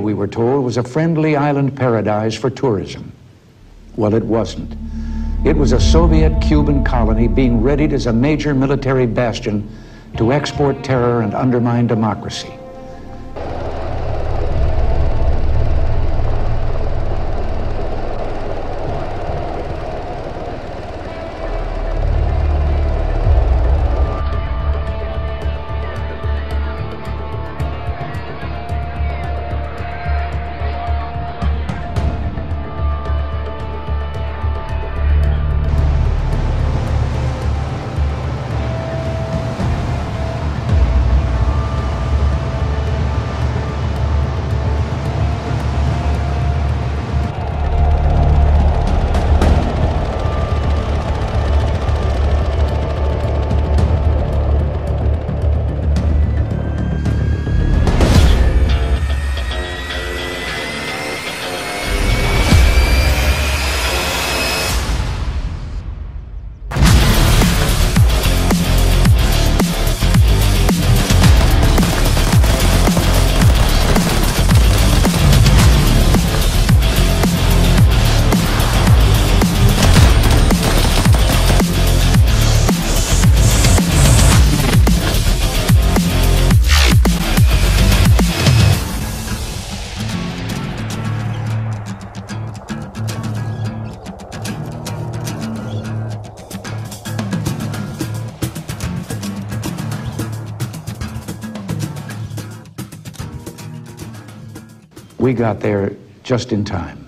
we were told, was a friendly island paradise for tourism. Well, it wasn't. It was a Soviet Cuban colony being readied as a major military bastion to export terror and undermine democracy. We got there just in time.